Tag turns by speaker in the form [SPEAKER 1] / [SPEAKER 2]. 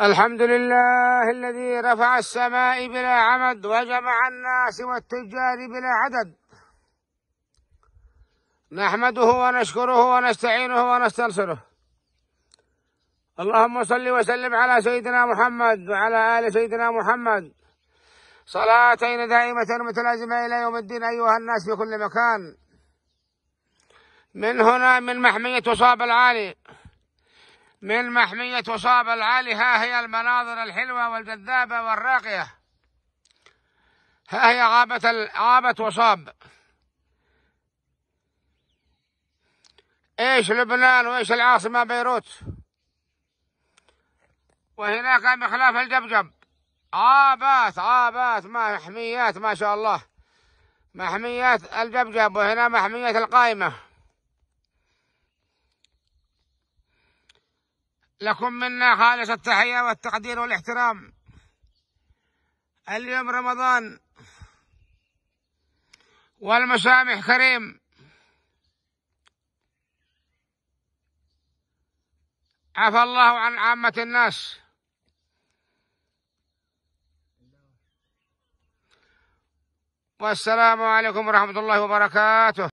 [SPEAKER 1] الحمد لله الذي رفع السماء بلا عمد وجمع الناس والتجار بلا عدد. نحمده ونشكره ونستعينه ونستنصره. اللهم صل وسلم على سيدنا محمد وعلى آل سيدنا محمد. صلاتين دائمة متلازمة إلى يوم الدين أيها الناس في كل مكان. من هنا من محمية وصاب العالي. من محمية وصاب العالي ها هي المناظر الحلوة والجذابة والراقية. ها هي غابة غابة وصاب إيش لبنان وإيش العاصمة بيروت؟ وهناك بخلاف الجبجب. غابات غابات محميات ما شاء الله. محميات الجبجب وهنا محمية القائمة. لكم منا خالص التحية والتقدير والاحترام. اليوم رمضان. والمسامح كريم. عفى الله عن عامة الناس. والسلام عليكم ورحمة الله وبركاته.